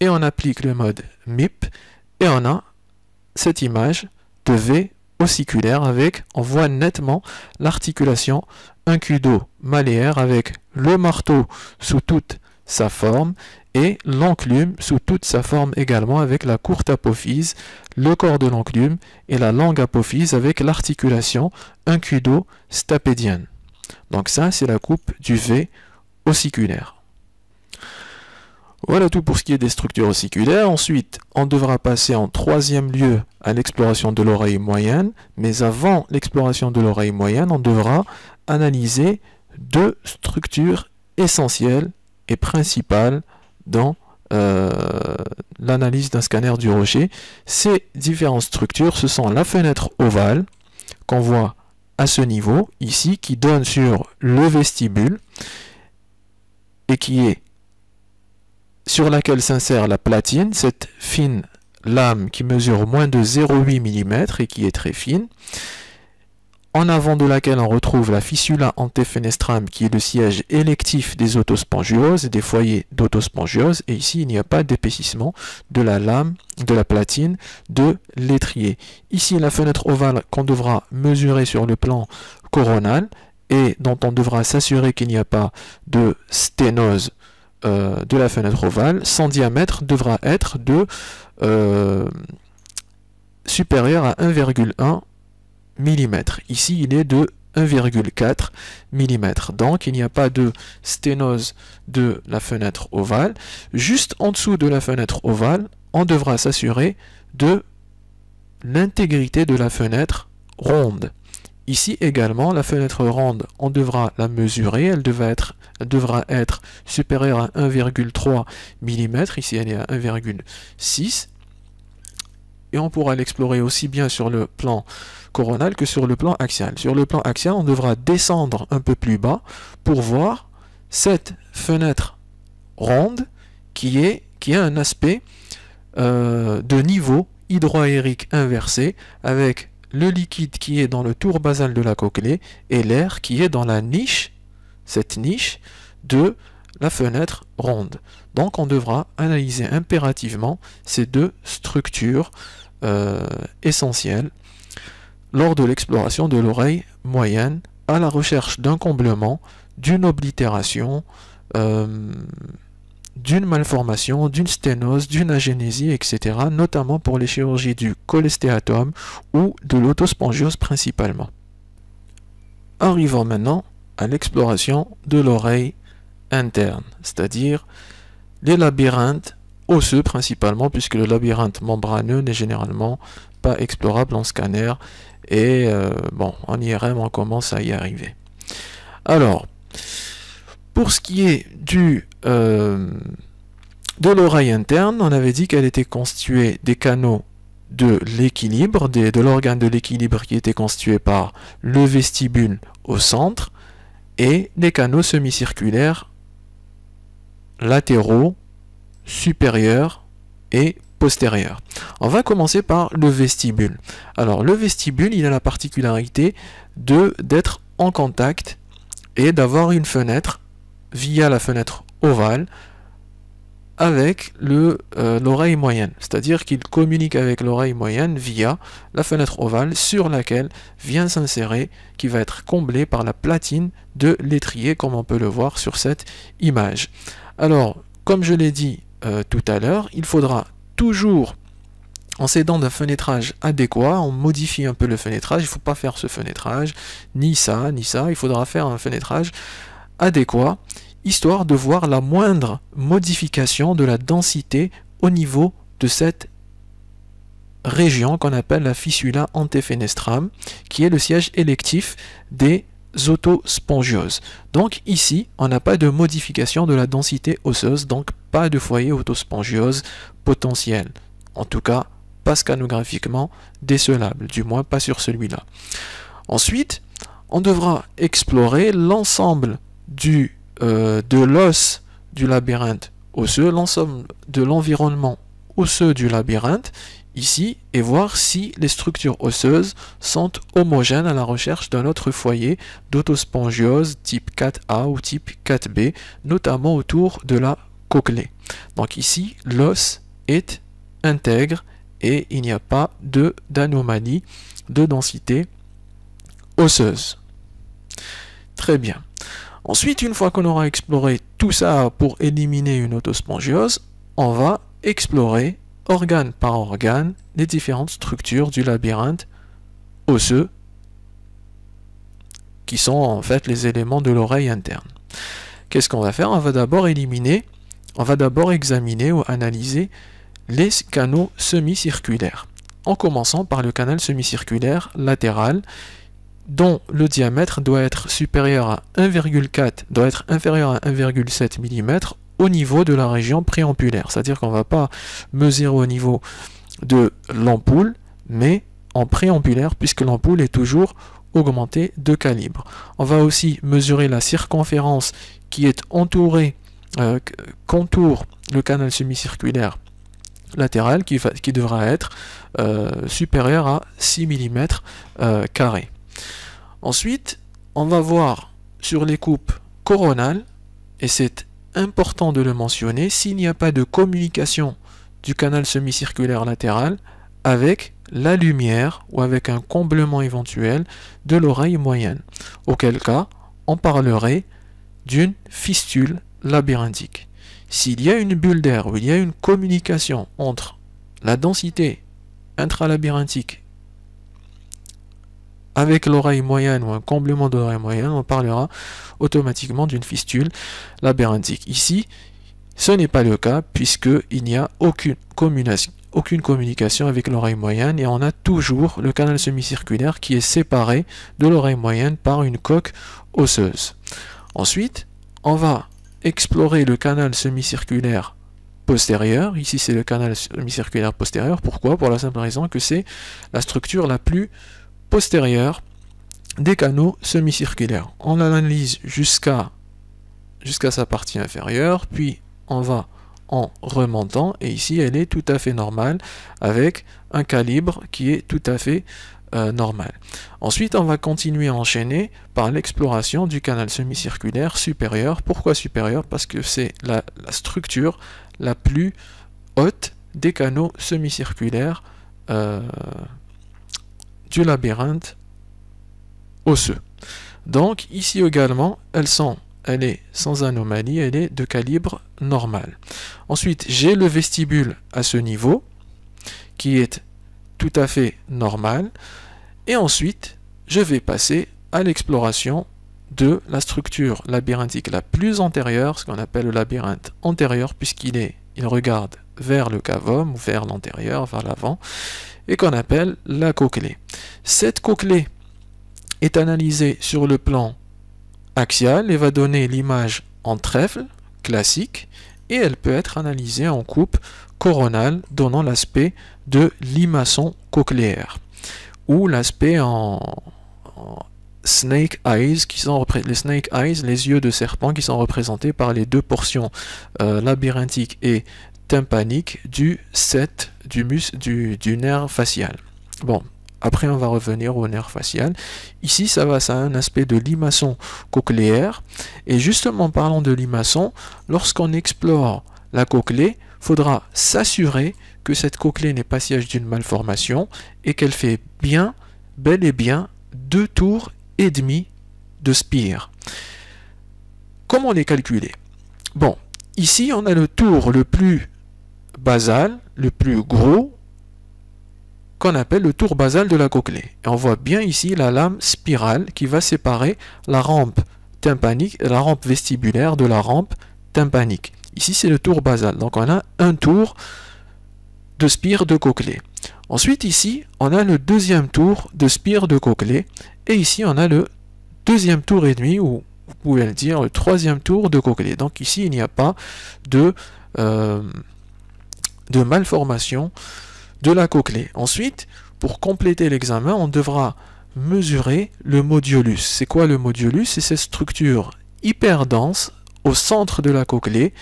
et on applique le mode MIP et on a cette image de V ossiculaire avec, on voit nettement l'articulation un cudo maléaire avec le marteau sous toute sa forme et l'enclume sous toute sa forme également avec la courte apophyse, le corps de l'enclume et la longue apophyse avec l'articulation un cudo stapédienne. Donc ça, c'est la coupe du V ossiculaire. Voilà tout pour ce qui est des structures ossiculaires. Ensuite, on devra passer en troisième lieu à l'exploration de l'oreille moyenne. Mais avant l'exploration de l'oreille moyenne, on devra analyser deux structures essentielles et principales dans euh, l'analyse d'un scanner du rocher. Ces différentes structures, ce sont la fenêtre ovale qu'on voit à ce niveau, ici, qui donne sur le vestibule et qui est sur laquelle s'insère la platine, cette fine lame qui mesure moins de 0,8 mm et qui est très fine, en avant de laquelle on retrouve la fissula antefenestram qui est le siège électif des autospongioses des foyers d'autospongiose et ici il n'y a pas d'épaississement de la lame de la platine de l'étrier. Ici la fenêtre ovale qu'on devra mesurer sur le plan coronal et dont on devra s'assurer qu'il n'y a pas de sténose euh, de la fenêtre ovale, son diamètre devra être de euh, supérieur à 1,1 Ici, il est de 1,4 mm. Donc, il n'y a pas de sténose de la fenêtre ovale. Juste en dessous de la fenêtre ovale, on devra s'assurer de l'intégrité de la fenêtre ronde. Ici également, la fenêtre ronde, on devra la mesurer, elle devra être, devra être supérieure à 1,3 mm, ici elle est à 1,6 et on pourra l'explorer aussi bien sur le plan coronal que sur le plan axial. Sur le plan axial, on devra descendre un peu plus bas pour voir cette fenêtre ronde qui, a un aspect euh, de niveau hydroaérique inversé avec le liquide qui est dans le tour basal de la cochlée et l'air qui est dans la niche, cette niche de la fenêtre ronde. Donc on devra analyser impérativement ces deux structures euh, essentielles lors de l'exploration de l'oreille moyenne à la recherche d'un comblement, d'une oblitération, euh, d'une malformation, d'une sténose, d'une agénésie, etc., notamment pour les chirurgies du cholestéatome ou de l'autospongiose principalement. Arrivons maintenant à l'exploration de l'oreille interne, c'est-à-dire les labyrinthes osseux principalement, puisque le labyrinthe membraneux n'est généralement pas explorable en scanner, et euh, bon, en IRM on commence à y arriver. Alors, pour ce qui est du, euh, de l'oreille interne, on avait dit qu'elle était constituée des canaux de l'équilibre, de l'organe de l'équilibre qui était constitué par le vestibule au centre et des canaux semi-circulaires latéraux, supérieurs et postérieurs. On va commencer par le vestibule. Alors le vestibule, il a la particularité d'être en contact et d'avoir une fenêtre via la fenêtre ovale avec euh, l'oreille moyenne, c'est-à-dire qu'il communique avec l'oreille moyenne via la fenêtre ovale sur laquelle vient s'insérer, qui va être comblée par la platine de l'étrier, comme on peut le voir sur cette image. Alors, comme je l'ai dit euh, tout à l'heure, il faudra toujours, en s'aidant d'un fenêtrage adéquat, on modifie un peu le fenêtrage, il ne faut pas faire ce fenêtrage, ni ça, ni ça, il faudra faire un fenêtrage adéquat, histoire de voir la moindre modification de la densité au niveau de cette région qu'on appelle la fissula antefenestram, qui est le siège électif des autospongioses. Donc ici, on n'a pas de modification de la densité osseuse, donc pas de foyer autospongiose potentiel. En tout cas, pas scanographiquement décelable, du moins pas sur celui-là. Ensuite, on devra explorer l'ensemble du, euh, de l'os du labyrinthe osseux, l'ensemble de l'environnement osseux du labyrinthe. Ici et voir si les structures osseuses sont homogènes à la recherche d'un autre foyer d'autospongiose type 4A ou type 4B, notamment autour de la cochlée. Donc ici, l'os est intègre et il n'y a pas d'anomalie de, de densité osseuse. Très bien. Ensuite, une fois qu'on aura exploré tout ça pour éliminer une autospongiose, on va explorer organe par organe les différentes structures du labyrinthe osseux qui sont en fait les éléments de l'oreille interne. Qu'est-ce qu'on va faire? On va d'abord éliminer, on va d'abord examiner ou analyser les canaux semi-circulaires, en commençant par le canal semi-circulaire latéral dont le diamètre doit être supérieur à 1,4, doit être inférieur à 1,7 mm au niveau de la région préampulaire. C'est-à-dire qu'on ne va pas mesurer au niveau de l'ampoule, mais en préampulaire, puisque l'ampoule est toujours augmentée de calibre. On va aussi mesurer la circonférence qui est entourée, euh, le canal semi-circulaire latéral, qui, qui devra être euh, supérieur à 6 mm carrés. Ensuite, on va voir sur les coupes coronales, et c'est important de le mentionner, s'il n'y a pas de communication du canal semi-circulaire latéral avec la lumière ou avec un comblement éventuel de l'oreille moyenne, auquel cas on parlerait d'une fistule labyrinthique. S'il y a une bulle d'air ou il y a une communication entre la densité intralabyrinthique avec l'oreille moyenne ou un comblement de l'oreille moyenne, on parlera automatiquement d'une fistule labyrinthique. Ici, ce n'est pas le cas puisqu'il n'y a aucune communication, aucune communication avec l'oreille moyenne et on a toujours le canal semi-circulaire qui est séparé de l'oreille moyenne par une coque osseuse. Ensuite, on va explorer le canal semi-circulaire postérieur. Ici, c'est le canal semi-circulaire postérieur. Pourquoi? Pour la simple raison que c'est la structure la plus postérieure des canaux semi-circulaires. On l'analyse jusqu'à sa partie inférieure, puis on va en remontant, et ici elle est tout à fait normale, avec un calibre qui est tout à fait euh, normal. Ensuite, on va continuer à enchaîner par l'exploration du canal semi-circulaire supérieur. Pourquoi supérieur? Parce que c'est la, structure la plus haute des canaux semi-circulaires euh, du labyrinthe osseux. Donc ici également, elles sont, elle est sans anomalie, elle est de calibre normal. Ensuite, j'ai le vestibule à ce niveau, qui est tout à fait normal. Et ensuite, je vais passer à l'exploration de la structure labyrinthique la plus antérieure, ce qu'on appelle le labyrinthe antérieur, puisqu'il est, il regarde vers le cavum, vers l'antérieur, vers l'avant, et qu'on appelle la cochlée. Cette cochlée est analysée sur le plan axial et va donner l'image en trèfle classique et elle peut être analysée en coupe coronale donnant l'aspect de limaçon cochléaire ou l'aspect en, snake eyes qui sont les snake eyes les yeux de serpent qui sont représentés par les deux portions euh, labyrinthiques et tympanique du 7 du, mus, du, nerf facial. Bon, après on va revenir au nerf facial. Ici ça va, ça a un aspect de limaçon cochléaire. Et justement parlant de limaçon, lorsqu'on explore la cochlée, faudra s'assurer que cette cochlée n'est pas siège d'une malformation et qu'elle fait bien, bel et bien, deux tours et demi de spire. Comment les calculer? Bon, ici on a le tour le plus basal, le plus gros, qu'on appelle le tour basal de la cochlée. Et on voit bien ici la lame spirale qui va séparer la rampe tympanique, la rampe vestibulaire de la rampe tympanique. Ici, c'est le tour basal. Donc, on a un tour de spire de cochlée. Ensuite, ici, on a le deuxième tour de spire de cochlée. Et ici, on a le deuxième tour et demi, ou vous pouvez le dire, le troisième tour de cochlée. Donc, ici, il n'y a pas de... Euh, de malformation de la cochlée. Ensuite, pour compléter l'examen, on devra mesurer le modulus. C'est quoi le modulus C'est cette structure hyper dense au centre de la cochlée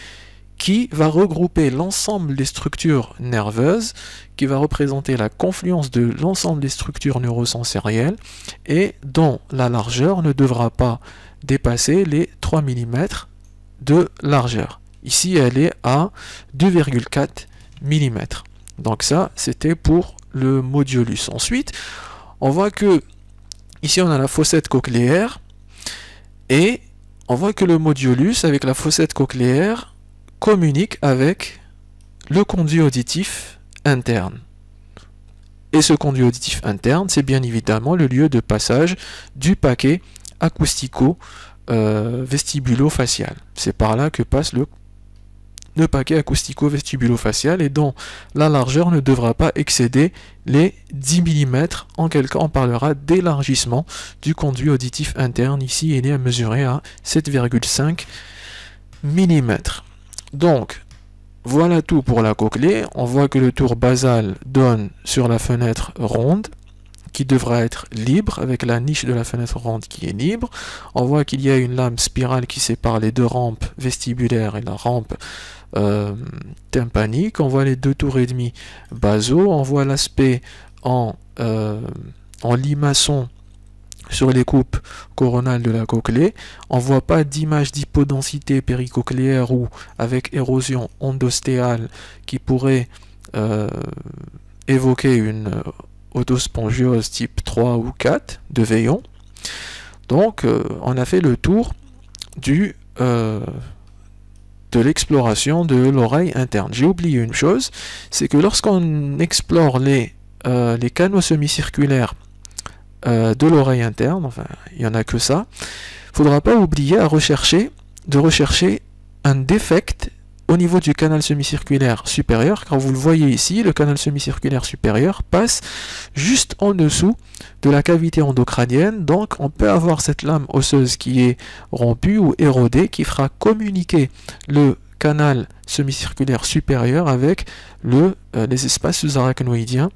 qui va regrouper l'ensemble des structures nerveuses, qui va représenter la confluence de l'ensemble des structures neurosensorielles, et dont la largeur ne devra pas dépasser les 3 mm de largeur. Ici, elle est à 2,4 mm. Donc ça, c'était pour le modulus. Ensuite, on voit que ici, on a la fossette cochléaire, et on voit que le modulus, avec la fossette cochléaire, communique avec le conduit auditif interne. Et ce conduit auditif interne, c'est bien évidemment le lieu de passage du paquet acoustico-vestibulo-facial. Euh, c'est par là que passe le, le paquet acoustico-vestibulo-facial et dont la largeur ne devra pas excéder les 10 mm. En quel cas, on parlera d'élargissement du conduit auditif interne. Ici, il est à mesurer à 7,5 mm. Donc, voilà tout pour la cochlée. On voit que le tour basal donne sur la fenêtre ronde qui devra être libre avec la niche de la fenêtre ronde qui est libre. On voit qu'il y a une lame spirale qui sépare les deux rampes vestibulaires et la rampe euh, tympanique. On voit les deux tours et demi basaux. On voit l'aspect en, euh, en limaçon sur les coupes coronales de la cochlée. On ne voit pas d'image d'hypodensité péricochléaire ou avec érosion endostéale qui pourrait euh, évoquer une autospongiose type 3 ou 4 de Veillon. Donc, on a fait le tour du, l'exploration de l'oreille interne. J'ai oublié une chose, c'est que lorsqu'on explore les, les canaux semi-circulaires euh, de l'oreille interne, enfin il n'y en a que ça, il faudra pas oublier à rechercher, de rechercher un défect au niveau du canal semi-circulaire supérieur, car vous le voyez ici, le canal semi-circulaire supérieur passe juste en dessous de la cavité endocrânienne, donc on peut avoir cette lame osseuse qui est rompue ou érodée, qui fera communiquer le canal semi-circulaire supérieur avec euh, les espaces sous-arachnoïdiens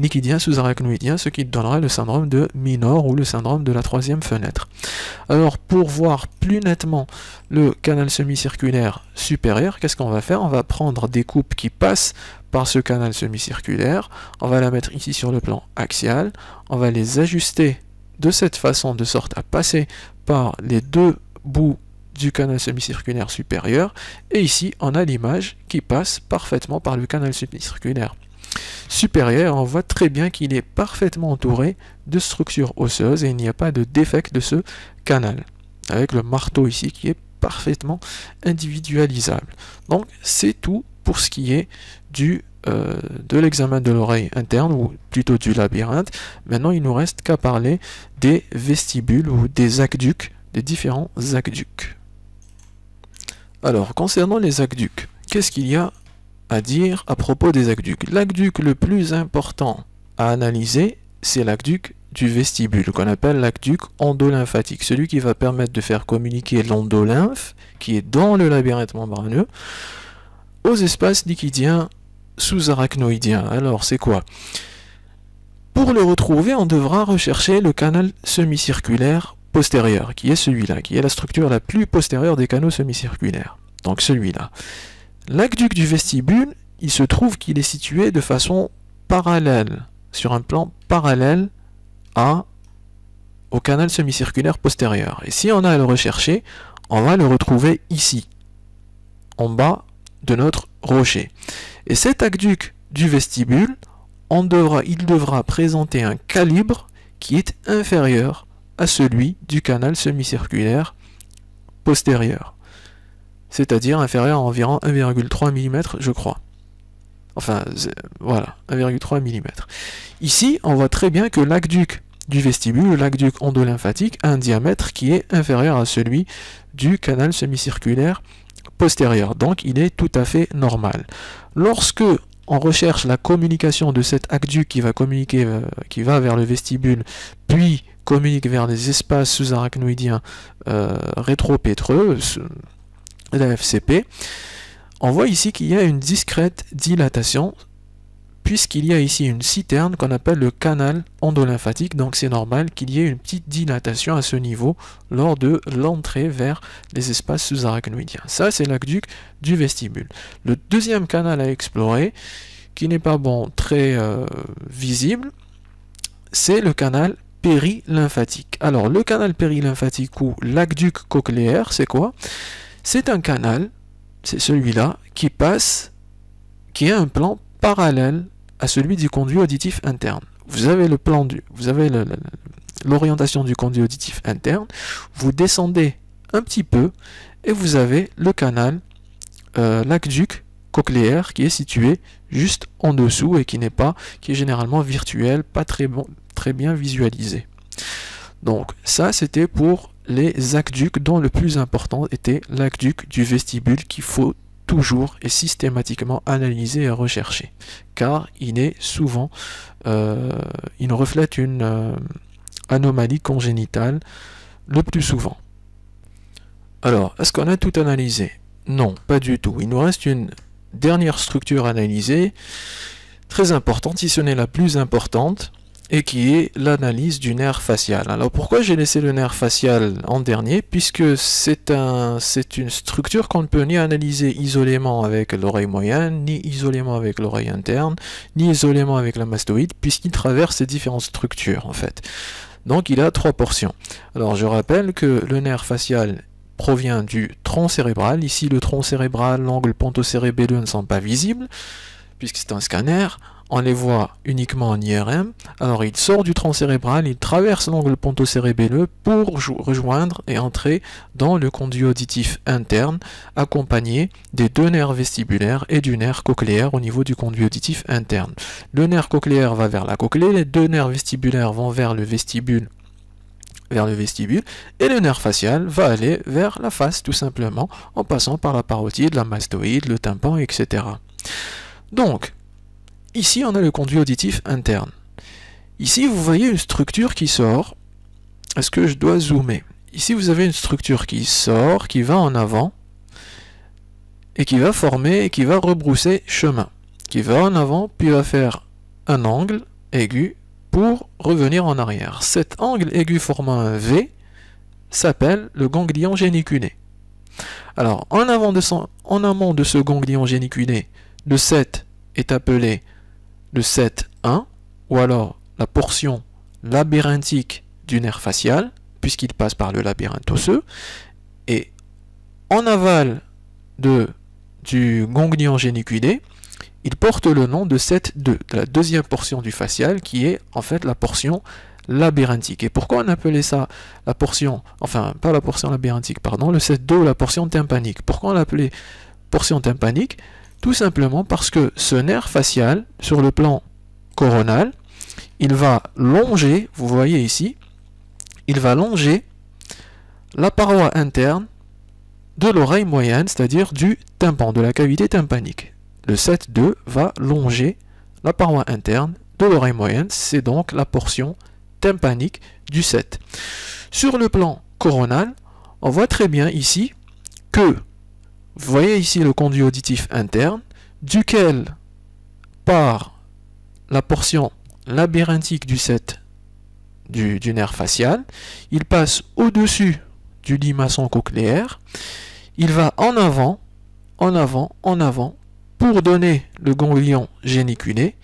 liquidien sous-arachnoïdien, ce qui donnera le syndrome de Minor ou le syndrome de la troisième fenêtre. Alors pour voir plus nettement le canal semi-circulaire supérieur, qu'est-ce qu'on va faire? On va prendre des coupes qui passent par ce canal semi-circulaire, on va la mettre ici sur le plan axial, on va les ajuster de cette façon de sorte à passer par les deux bouts du canal semi-circulaire supérieur, et ici on a l'image qui passe parfaitement par le canal semi-circulaire supérieur, on voit très bien qu'il est parfaitement entouré de structures osseuses et il n'y a pas de défect de ce canal. Avec le marteau ici qui est parfaitement individualisable. Donc c'est tout pour ce qui est du, euh, de l'examen de l'oreille interne ou plutôt du labyrinthe. Maintenant il nous reste qu'à parler des vestibules ou des aqueducs, des différents aqueducs. Alors concernant les aqueducs, qu'est-ce qu'il y a à dire à propos des aqueducs. L'aqueduc le plus important à analyser, c'est l'aqueduc du vestibule, qu'on appelle l'aqueduc endolymphatique, celui qui va permettre de faire communiquer l'endolymphe, qui est dans le labyrinthe membraneux, aux espaces liquidiens sous-arachnoïdiens. Alors, c'est quoi? Pour le retrouver, on devra rechercher le canal semi-circulaire postérieur, qui est celui-là, qui est la structure la plus postérieure des canaux semi-circulaires. Donc celui-là. L'aqueduc du vestibule, il se trouve qu'il est situé de façon parallèle, sur un plan parallèle à, au canal semi-circulaire postérieur. Et si on a à le rechercher, on va le retrouver ici, en bas de notre rocher. Et cet aqueduc du vestibule, il devra présenter un calibre qui est inférieur à celui du canal semi-circulaire postérieur c'est-à-dire inférieur à environ 1,3 mm, je crois. Enfin, voilà, 1,3 mm. Ici, on voit très bien que l'aqueduc du vestibule, le l'aqueduc endolymphatique, a un diamètre qui est inférieur à celui du canal semi-circulaire postérieur. Donc, il est tout à fait normal. Lorsque on recherche la communication de cet aqueduc qui va communiquer, euh, qui va vers le vestibule, puis communique vers les espaces sous-arachnoïdiens euh, rétropétreux, la FCP, on voit ici qu'il y a une discrète dilatation, puisqu'il y a ici une citerne qu'on appelle le canal endolymphatique, donc c'est normal qu'il y ait une petite dilatation à ce niveau lors de l'entrée vers les espaces sous-arachnoïdiens. Ça, c'est l'aqueduc du vestibule. Le deuxième canal à explorer, qui n'est pas bon très euh, visible, c'est le canal périlymphatique. Alors, le canal périlymphatique ou l'aqueduc cochléaire, c'est quoi? C'est un canal, c'est celui-là, qui passe, qui a un plan parallèle à celui du conduit auditif interne. Vous avez le plan du, vous avez l'orientation du conduit auditif interne, vous descendez un petit peu et vous avez le canal, euh, cochléaire qui est situé juste en dessous et qui n'est pas, qui est généralement virtuel, pas très bon, très bien visualisé. Donc ça c'était pour les aqueducs dont le plus important était l'aqueduc du vestibule qu'il faut toujours et systématiquement analyser et rechercher car il est souvent euh, il reflète une euh, anomalie congénitale le plus souvent. Alors, est-ce qu'on a tout analysé? Non, pas du tout. Il nous reste une dernière structure analysée, très importante, si ce n'est la plus importante, et qui est l'analyse du nerf facial. Alors pourquoi j'ai laissé le nerf facial en dernier? Puisque c'est un, une structure qu'on ne peut ni analyser isolément avec l'oreille moyenne, ni isolément avec l'oreille interne, ni isolément avec la mastoïde, puisqu'il traverse ces différentes structures en fait. Donc il a trois portions. Alors je rappelle que le nerf facial provient du tronc cérébral. Ici, le tronc cérébral, l'angle pontocérébelleux ne sont pas visibles, puisque c'est un scanner. On les voit uniquement en IRM. Alors, il sort du tronc cérébral, il traverse l'angle pontocérébelleux pour rejoindre et entrer dans le conduit auditif interne, accompagné des deux nerfs vestibulaires et du nerf cochléaire au niveau du conduit auditif interne. Le nerf cochléaire va vers la cochlée, les deux nerfs vestibulaires vont vers le vestibule vers le vestibule et le nerf facial va aller vers la face tout simplement en passant par la parotide, la mastoïde, le tympan, etc. Donc, ici on a le conduit auditif interne. Ici vous voyez une structure qui sort. Est-ce que je dois zoomer? Ici vous avez une structure qui sort, qui va en avant et qui va former et qui va rebrousser chemin. Qui va en avant puis va faire un angle aigu pour revenir en arrière. Cet angle aigu formant un V s'appelle le ganglion géniculé. Alors, en, avant de en amont de ce ganglion géniculé, le 7 est appelé le 7-1, ou alors la portion labyrinthique du nerf facial, puisqu'il passe par le labyrinthe osseux, et en aval de, du ganglion géniculé, il porte le nom de cette de la deuxième portion du facial, qui est en fait la portion labyrinthique. Et pourquoi on appelait ça la portion, enfin pas la portion labyrinthique, pardon, le 7-2 ou la portion tympanique? Pourquoi on l'appelait portion tympanique? Tout simplement parce que ce nerf facial, sur le plan coronal, il va longer, vous voyez ici, il va longer la paroi interne de l'oreille moyenne, c'est-à-dire du tympan, de la cavité tympanique le 7-2 va longer la paroi interne de l'oreille moyenne, c'est donc la portion tympanique du 7. Sur le plan coronal, on voit très bien ici que, vous voyez ici le conduit auditif interne, duquel part la portion labyrinthique du 7 du, du nerf facial, il passe au-dessus du limaçon cochléaire, il va en avant, en avant, en avant, pour donner le ganglion géniculé,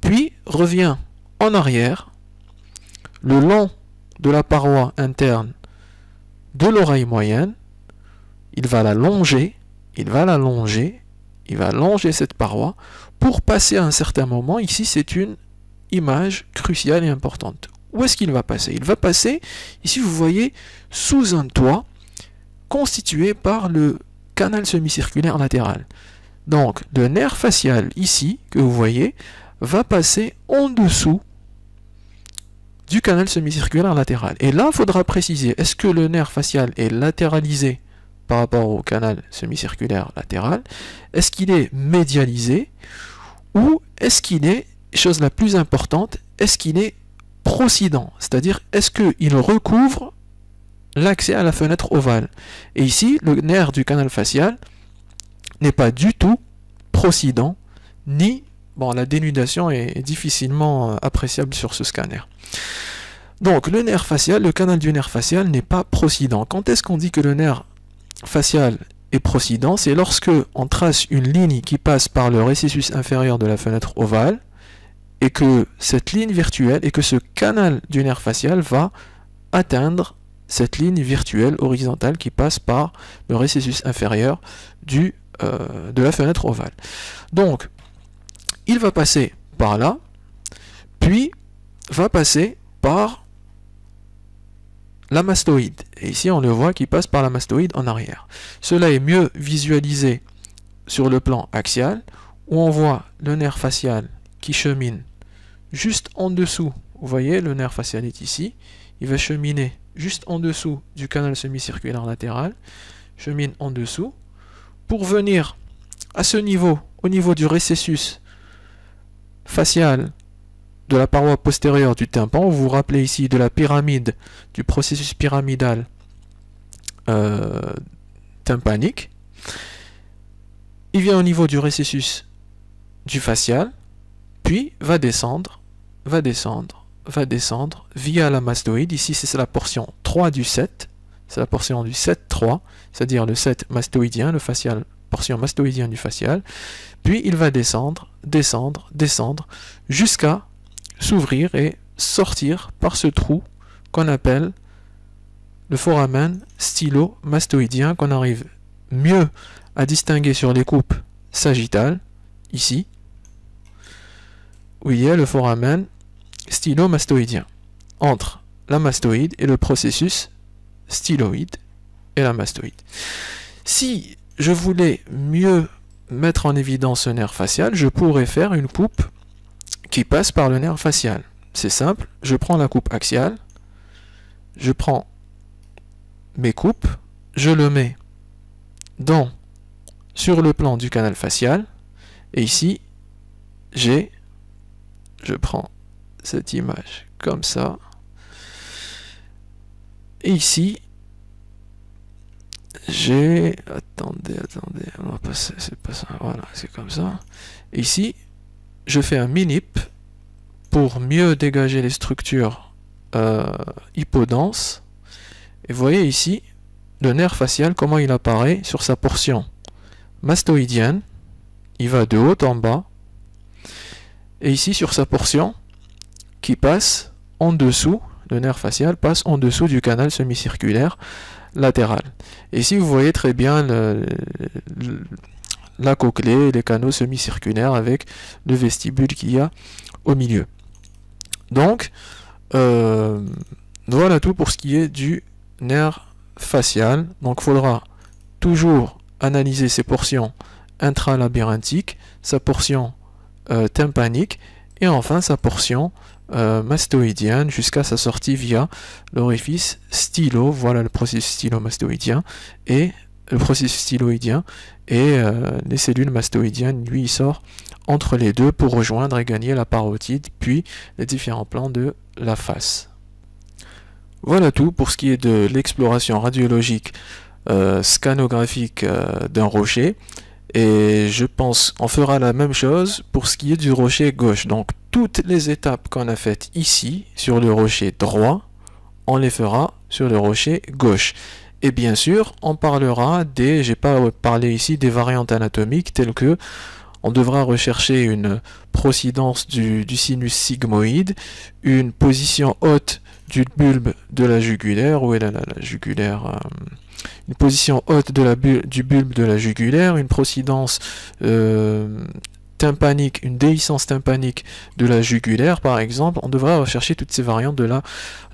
puis revient en arrière le long de la paroi interne de l'oreille moyenne, il va la longer, il va la longer, il va longer cette paroi pour passer à un certain moment. Ici, c'est une image cruciale et importante. Où est-ce qu'il va passer? Il va passer, ici vous voyez, sous un toit constitué par le canal semi-circulaire latéral. Donc, le nerf facial ici, que vous voyez, va passer en dessous du canal semi-circulaire latéral. Et là, il faudra préciser, est-ce que le nerf facial est latéralisé par rapport au canal semi-circulaire latéral Est-ce qu'il est médialisé Ou est-ce qu'il est, chose la plus importante, est-ce qu'il est procident C'est-à-dire, est-ce qu'il recouvre l'accès à la fenêtre ovale? Et ici, le nerf du canal facial n'est pas du tout procident ni bon, la dénudation est difficilement appréciable sur ce scanner. Donc le nerf facial, le canal du nerf facial n'est pas procident. Quand est-ce qu'on dit que le nerf facial est procident C'est lorsque on trace une ligne qui passe par le récessus inférieur de la fenêtre ovale et que cette ligne virtuelle et que ce canal du nerf facial va atteindre cette ligne virtuelle horizontale qui passe par le récessus inférieur du, euh, de la fenêtre ovale. Donc, il va passer par là, puis va passer par la mastoïde. Et ici, on le voit qui passe par la mastoïde en arrière. Cela est mieux visualisé sur le plan axial, où on voit le nerf facial qui chemine juste en dessous. Vous voyez, le nerf facial est ici. Il va cheminer juste en dessous du canal semi-circulaire latéral. Chemine en dessous. Pour venir à ce niveau, au niveau du récessus facial de la paroi postérieure du tympan. Vous vous rappelez ici de la pyramide, du processus pyramidal euh, tympanique. Il vient au niveau du récessus du facial, puis va descendre, va descendre, va descendre via la mastoïde. Ici, c'est la portion 3 du 7. C'est la portion du 7-3, c'est-à-dire le 7 mastoïdien, le facial, portion mastoïdien du facial. Puis il va descendre, descendre, descendre, jusqu'à s'ouvrir et sortir par ce trou qu'on appelle le foramen stylo-mastoïdien qu'on arrive mieux à distinguer sur les coupes sagittales, ici, où il y a le foramen stylo-mastoïdien, entre la mastoïde et le processus styloïde et la mastoïde. Si je voulais mieux mettre en évidence ce nerf facial, je pourrais faire une coupe qui passe par le nerf facial. C'est simple, je prends la coupe axiale, je prends mes coupes, je le mets dans, sur le plan du canal facial, et ici, j'ai, je prends cette image comme ça, et ici, j'ai, attendez, attendez, on va passer, c'est pas ça, voilà, c'est comme ça, et ici, je fais un minip pour mieux dégager les structures euh, hypodenses. Et vous voyez ici le nerf facial, comment il apparaît sur sa portion mastoïdienne. Il va de haut en bas. Et ici sur sa portion qui passe en dessous, le nerf facial passe en dessous du canal semi-circulaire latéral. Et ici vous voyez très bien le, la cochlée, les canaux semi-circulaires avec le vestibule qu'il y a au milieu. Donc, euh, voilà tout pour ce qui est du nerf facial. Donc, il faudra toujours analyser ses portions intralabyrinthiques, sa portion euh, tympanique et enfin sa portion euh, mastoïdienne jusqu'à sa sortie via l'orifice stylo, voilà le processus stylo-mastoïdien, et le processus styloïdien et euh, les cellules mastoïdiennes, lui, il sort entre les deux pour rejoindre et gagner la parotide, puis les différents plans de la face. Voilà tout pour ce qui est de l'exploration radiologique euh, scanographique euh, d'un rocher. Et je pense on fera la même chose pour ce qui est du rocher gauche. Donc toutes les étapes qu'on a faites ici sur le rocher droit, on les fera sur le rocher gauche. Et bien sûr, on parlera des, j'ai pas parlé ici des variantes anatomiques telles que on devra rechercher une procidence du, sinus sigmoïde, une position haute du bulbe de la jugulaire, où est la, la, jugulaire euh, Une position haute du bulbe de la jugulaire, une procidence euh, tympanique, une déhiscence tympanique de la jugulaire par exemple, on devra rechercher toutes ces variantes de la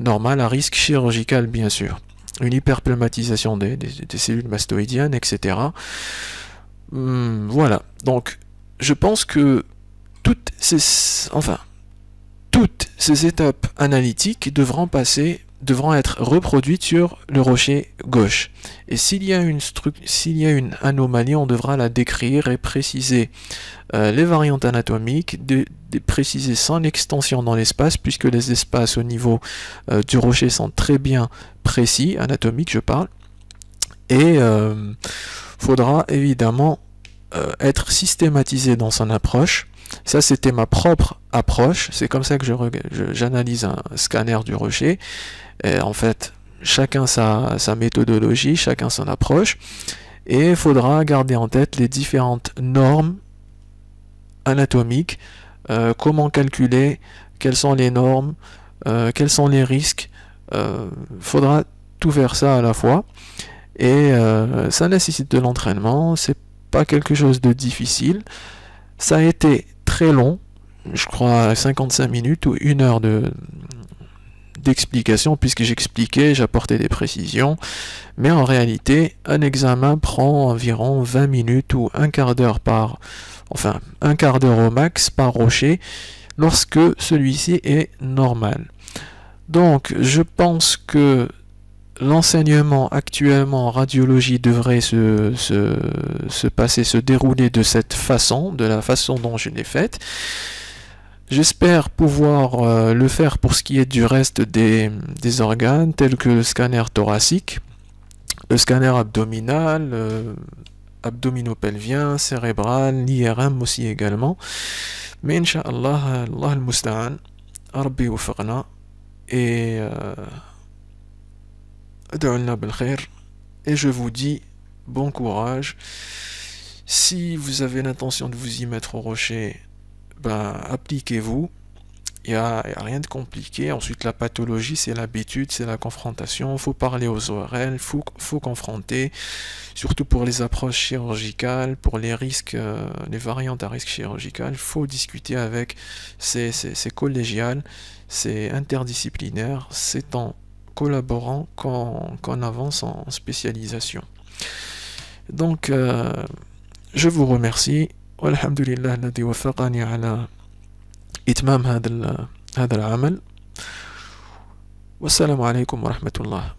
normale à risque chirurgical bien sûr une hyperplématisation des, des, cellules mastoïdiennes, etc. Hmm, voilà. Donc, je pense que toutes ces, enfin, toutes ces étapes analytiques devront passer devront être reproduites sur le rocher gauche. Et s'il y a une, y a une anomalie, on devra la décrire et préciser euh, les variantes anatomiques, de, préciser son extension dans l'espace, puisque les espaces au niveau euh, du rocher sont très bien précis, anatomiques je parle. Et euh, faudra évidemment être systématisé dans son approche Ça, c'était ma propre approche. C'est comme ça que j'analyse un scanner du rocher. En fait, chacun sa, sa méthodologie, chacun son approche. Et il faudra garder en tête les différentes normes anatomiques, euh, comment calculer, quelles sont les normes, euh, quels sont les risques. Il euh, faudra tout faire ça à la fois. Et ça nécessite de l'entraînement, c'est pas quelque chose de difficile. Ça a été long, je crois 55 minutes ou une heure de, d'explication puisque j'expliquais, j'apportais des précisions. Mais en réalité, un examen prend environ 20 minutes ou un quart d'heure par, enfin, un quart d'heure au max par rocher lorsque celui-ci est normal. Donc, je pense que l'enseignement actuellement en radiologie devrait se, se, se, passer, se dérouler de cette façon, de la façon dont je l'ai faite. J'espère pouvoir euh, le faire pour ce qui est du reste des, organes, tels que le scanner thoracique, le scanner abdominal, euh, abdominopelvien, cérébral, l'IRM aussi également. Mais Inch'Allah, Allah al-Musta'an, Rabbi et euh, et je vous dis bon courage. Si vous avez l'intention de vous y mettre au rocher, ben, appliquez-vous. Il n'y a, rien de compliqué. Ensuite, la pathologie, c'est l'habitude, c'est la confrontation. Il faut parler aux ORL, il faut, faut, confronter, surtout pour les approches chirurgicales, pour les risques, euh, les variantes à risque chirurgical. Il faut discuter avec, c'est collégial, c'est interdisciplinaire, c'est en collaborant qu'on avance en spécialisation. Donc, euh, je vous remercie. والحمد لله الذي وفقني على إتمام هذا هذا العمل والسلام عليكم ورحمة الله